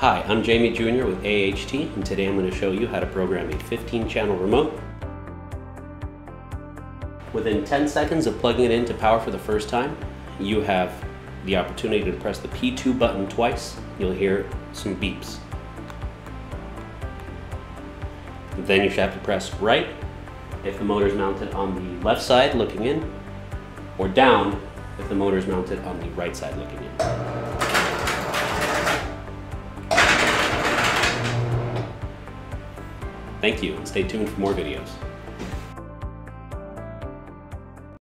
Hi, I'm Jamie Jr. with AHT, and today I'm going to show you how to program a 15 channel remote. Within 10 seconds of plugging it into power for the first time, you have the opportunity to press the P2 button twice. You'll hear some beeps. Then you should have to press right if the motor is mounted on the left side looking in, or down if the motor is mounted on the right side looking in. Thank you and stay tuned for more videos.